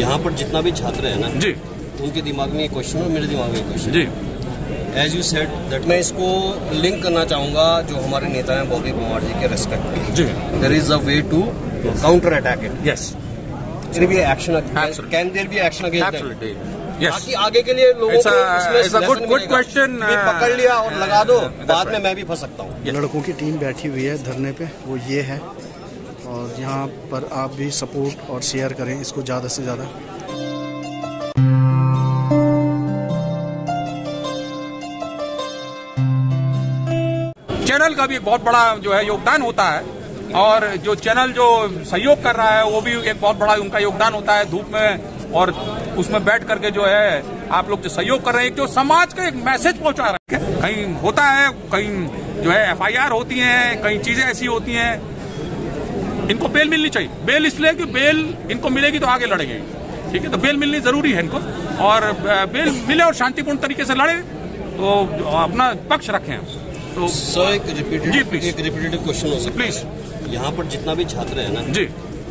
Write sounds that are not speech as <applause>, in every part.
यहाँ पर जितना भी छात्र है ना जी। उनके दिमाग में ये क्वेश्चन और मेरे दिमाग में ये क्वेश्चन जी। एज यू सेड दैट मैं इसको लिंक करना चाहूँगा जो हमारे नेता हैं बॉबी पवार जी के respect ji. There is a way to counter attack it yes against absolutely yes ताकि आगे के लिए लोगों It's को इसमें uh, पकड़ लिया और लगा दो बाद में मैं भी फंस सकता हूँ. लड़कों की टीम बैठी हुई है धरने पे वो ये है और यहाँ पर आप भी सपोर्ट और शेयर करें इसको ज़्यादा से ज़्यादा। चैनल का भी बहुत बड़ा जो है योगदान होता है और जो चैनल जो सहयोग कर रहा है, वो भी एक बहुत बड़ा उनका योगदान होता है धूप में और उसमें बैठ करके जो है आप लोग जो सहयोग कर रहे हैं जो समाज का एक मैसेज पहुँचा रहे हैं। कहीं होता है, कहीं जो है एफआईआर होती है कई चीज़ें ऐसी होती हैं इनको बेल मिलनी चाहिए। बेल इसलिए कि बेल इनको मिलेगी तो आगे लड़ेंगे। ठीक है? तो बेल मिलनी ज़रूरी है इनको। और बेल मिले और शांतिपूर्ण तरीके से लड़े तो अपना पक्ष रखें तो सर एक रिपीटेड क्वेश्चन हो सकता प्लीज़ यहाँ पर जितना भी छात्र है ना जी।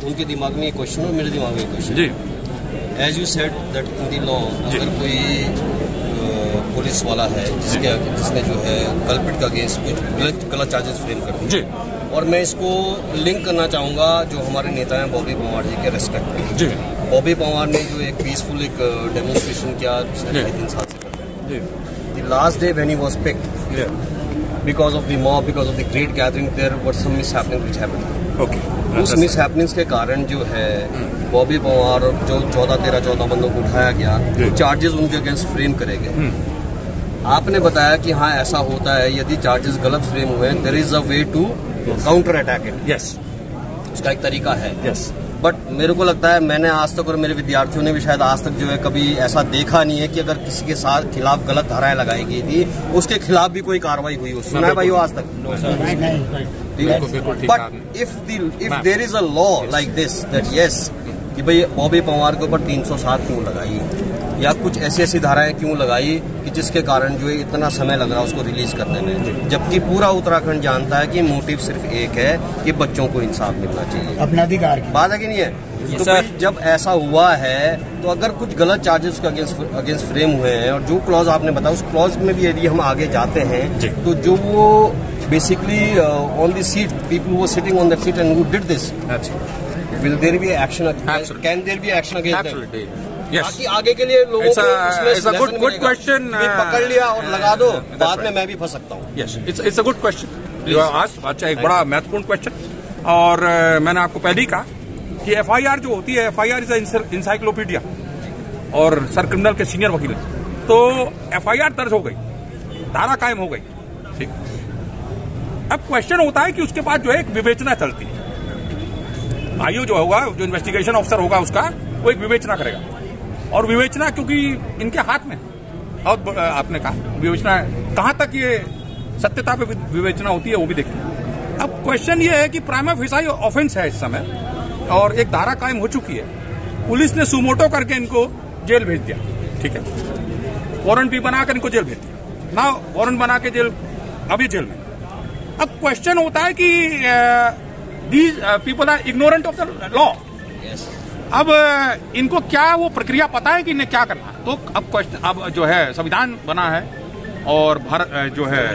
उनके दिमाग में ये क्वेश्चन और मेरे दिमाग में question ji. As you said that in the law अगर कोई पुलिस वाला है जिसके जिसने जो है कल्पिट का अगेंस्ट कुछ गलत गलत चार्जेस फ्रेम कर दिए। जी। और मैं इसको लिंक करना चाहूँगा जो हमारे नेता हैं बॉबी पवार जी के रेस्पेक्ट में जी। बॉबी पवार ने जो एक पीसफुल एक डेमोन्स्ट्रेशन किया जी। ढाई तीन साल से कर जी। The last day when he was picked, because of the mob, because of the great gathering, there were some mishappenings which happened. Okay उस मिसहैपनिंग्स के कारण जो है बॉबी पवार और जो चौदह तेरह चौदह बंदों को उठाया गया। चार्जेस उनके अगेंस्ट फ्रेम करे गए। आपने बताया कि हाँ ऐसा होता है यदि चार्जेस गलत फ्रेम हुए there is a way to counter attack it yes उसका एक तरीका है। यस बट मेरे को लगता है मैंने आज तक और मेरे विद्यार्थियों ने भी शायद आज तक जो है कभी ऐसा देखा नहीं है कि अगर किसी के साथ खिलाफ गलत धाराएँ लगाई गई थी उसके खिलाफ भी कोई कार्रवाई हुई हो। सुना है भाई आज तक? But if the if there is a law like this that yes कि भाई बॉबी पवार के ऊपर 307 क्यों लगाई? या कुछ ऐसी ऐसी धाराएँ क्यों लगाई कि जिसके कारण जो है इतना समय लग रहा है उसको रिलीज़ करने में? जबकि पूरा उत्तराखंड जानता है कि मोटिव सिर्फ़ एक है कि बच्चों को इंसाफ मिलना चाहिए। अपना अधिकार बात है कि नहीं है? तो सर। जब ऐसा हुआ है तो अगर कुछ गलत चार्जेस के अगेंस्ट अगेंस्ट फ्रेम हुए हैं और जो क्लॉज आपने बताया उस क्लॉज में भी यदि हम आगे जाते हैं तो जो वो basically on the seat people वो sitting on that seat and who did this will there be action. Can there be action against ताकि आगे के लिए लोगों को a- इसमें it's a good- lesson good मिलेगा। question, कि uh, पकड़ लिया और लगा दो बाद में मैं भी फंस सकता हूँ। Yes it's it's a good question आज अच्छा एक बड़ा महत्वपूर्ण क्वेश्चन और अ, मैंने आपको पहले ही कहा कि एफआईआर जो होती है एफआईआर इज़ इंसाइक्लोपीडिया और सर क्रिमिनल के सीनियर वकील हैं। तो एफआईआर दर्ज हो गई धारा कायम हो गई ठीक? अब क्वेश्चन होता है कि उसके बाद जो है एक विवेचना चलती है। आयु जो होगा जो इन्वेस्टिगेशन ऑफिसर होगा उसका वो एक विवेचना करेगा। और विवेचना, क्योंकि इनके हाथ में। और आपने कहा, विवेचना, कहाँ तक ये सत्यता पे विवेचना होती है, वो भी देखेंगे अब क्वेश्चन ये है कि प्राइमा फिसाई ऑफेंस है इस समय, और एक धारा कायम हो चुकी है। पुलिस ने सुमोटो करके इनको जेल भेज दिया, ठीक है? वारंट भी बनाकर इनको जेल भेज दिया। ना वारंट बना के जेल, अभी जेल में। अब क्वेश्चन होता है कि these people are ignorant of the law अब इनको क्या वो प्रक्रिया पता है कि इन्हें क्या करना है? तो अब क्वेश्चन अब जो है, संविधान बना है और भारत जो है,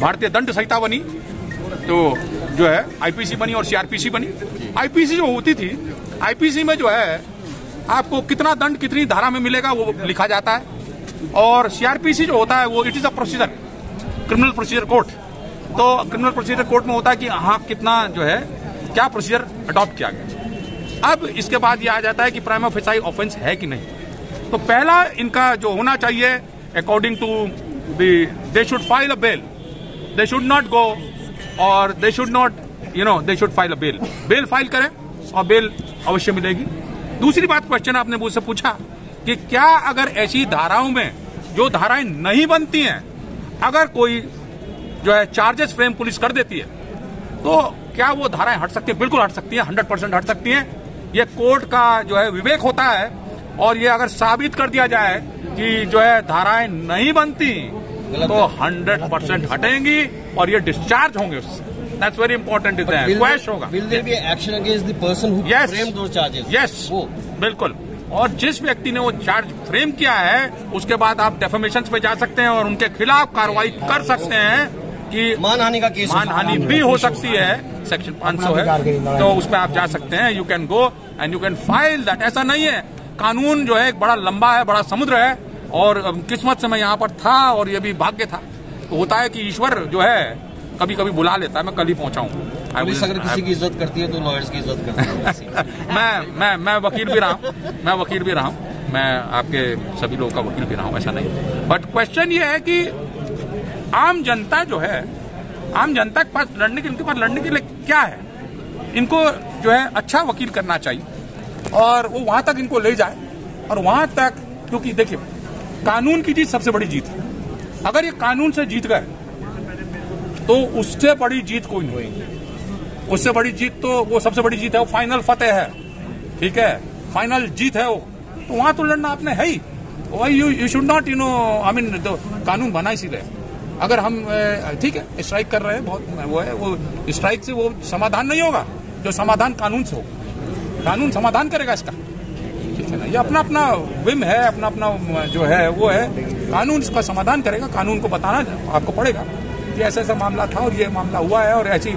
भारतीय दंड संहिता बनी तो जो है आईपीसी बनी और सीआरपीसी बनी। आईपीसी जो होती थी आईपीसी में जो है, आपको कितना दंड, कितनी धारा में मिलेगा वो लिखा जाता है। और सीआरपीसी जो होता है, वो it is a procedure criminal procedure court तो क्रिमिनल प्रोसीजर कोर्ट में होता है कि हाँ कितना जो है, क्या प्रोसीजर अडॉप्ट किया गया। अब इसके बाद ये आ जाता है कि प्राइम ऑफिसाई ऑफेंस है कि नहीं। तो पहला इनका जो होना चाहिए according to they should file a bail they should not go और they should not you know they should file a bail bail file करें और बेल अवश्य मिलेगी। दूसरी बात क्वेश्चन आपने मुझसे पूछा कि क्या अगर ऐसी धाराओं में जो धाराएँ नहीं बनती हैं, अगर कोई जो है चार्जेस फ्रेम पुलिस कर देती है तो क्या वो धाराएँ हट सकती है? बिल्कुल हट सकती है हंड्रेड परसेंट हट सकती है। ये कोर्ट का जो है विवेक होता है और ये अगर साबित कर दिया जाए कि जो है धाराएँ नहीं बनती तो हंड्रेड परसेंट हटेंगी और ये डिस्चार्ज होंगे उससे। That's very important is question होगा। Will there be action against the person Yes. Frame those charges yes वो बिल्कुल। और जिस व्यक्ति ने वो चार्ज फ्रेम किया है उसके बाद आप डेफोमेशन पे जा सकते हैं और उनके खिलाफ कार्रवाई कर सकते हैं। कि मानहानि का केस मानहानि भी हो सकती है सेक्शन 500 है तो उसमें आप जा सकते हैं you can go and you can file that ऐसा नहीं है। कानून जो है एक बड़ा लंबा है बड़ा समुद्र है और किस्मत से मैं यहाँ पर था और ये भी भाग्य था। तो होता है कि ईश्वर जो है कभी कभी बुला लेता है मैं कल ही पहुँचा हूँ पुलिस अगर किसी की इज़्ज़त करती है तो लॉयर्स की इज़्ज़त करती है <laughs> मैं मैं मैं वकील भी रहा हूँ मैं वकील भी रहा हूँ मैं आपके सभी लोगों का वकील भी रहा हूँ ऐसा नहीं। बट क्वेश्चन ये है कि आम जनता जो है, आम जनता के पास लड़ने के, इनके पास लड़ने के लिए क्या है? इनको जो है अच्छा वकील करना चाहिए और वो वहाँ तक इनको ले जाए और वहाँ तक, क्योंकि देखिए, कानून की जीत सबसे बड़ी जीत है। अगर ये कानून से जीत गए तो उससे बड़ी जीत कोई नहीं होगी उससे बड़ी जीत तो वो सबसे बड़ी जीत है, वो फाइनल फतेह है। ठीक है? फाइनल जीत है वो। तो वहाँ तो लड़ना आपने है ही। You should not you know I mean कानून बना इसीलिए। अगर हम ठीक है स्ट्राइक कर रहे हैं बहुत वो है वो स्ट्राइक से वो समाधान नहीं होगा जो समाधान कानून से होगा। कानून समाधान करेगा इसका। ठीक है ना? ये अपना अपना विम है अपना अपना जो है वो है। कानून इसका समाधान करेगा कानून को बताना आपको पड़ेगा। कि ऐसा ऐसा मामला था और ये मामला हुआ है और ऐसी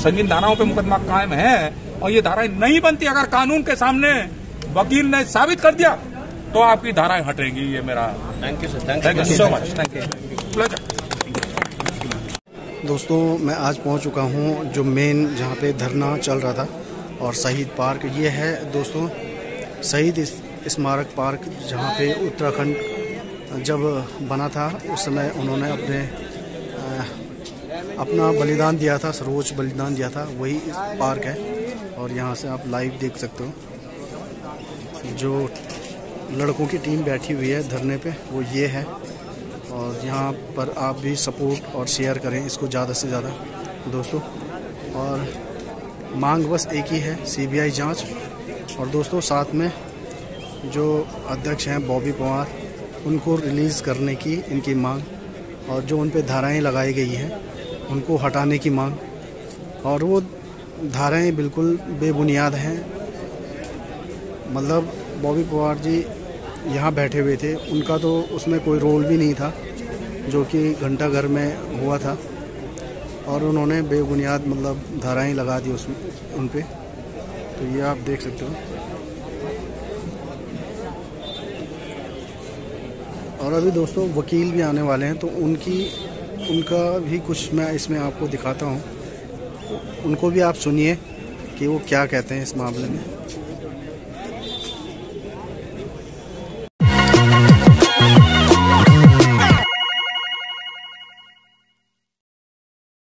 संगीन धाराओं पर मुकदमा कायम है और ये धाराएँ नहीं बनती। अगर कानून के सामने वकील ने साबित कर दिया तो आपकी धाराएँ हटेंगी। ये मेरा thank you sir thank you so much thank you pleasure दोस्तों, मैं आज पहुँच चुका हूँ जो मेन जहाँ पे धरना चल रहा था और शहीद पार्क। ये है दोस्तों, शहीद स्मारक पार्क जहाँ पे उत्तराखंड जब बना था, उस समय उन्होंने अपने अपना बलिदान दिया था, सर्वोच्च बलिदान दिया था। वही पार्क है और यहाँ से आप लाइव देख सकते हो। जो लड़कों की टीम बैठी हुई है धरने पे, वो ये है। और यहाँ पर आप भी सपोर्ट और शेयर करें इसको ज़्यादा से ज़्यादा, दोस्तों। और मांग बस एक ही है सीबीआई जाँच। और दोस्तों, साथ में जो अध्यक्ष हैं बॉबी पवार उनको रिलीज़ करने की इनकी मांग और जो उन पर धाराएँ लगाई गई हैं, उनको हटाने की मांग। और वो धाराएँ बिल्कुल बेबुनियाद हैं। मतलब बॉबी पवार जी यहाँ बैठे हुए थे, उनका तो उसमें कोई रोल भी नहीं था। जो कि घंटा घर में हुआ था। और उन्होंने बेबुनियाद मतलब धाराएँ लगा दी उसमें उन पर तो ये आप देख सकते हो। और अभी दोस्तों वकील भी आने वाले हैं तो उनकी, उनका भी कुछ मैं इसमें आपको दिखाता हूँ। उनको भी आप सुनिए कि वो क्या कहते हैं इस मामले में।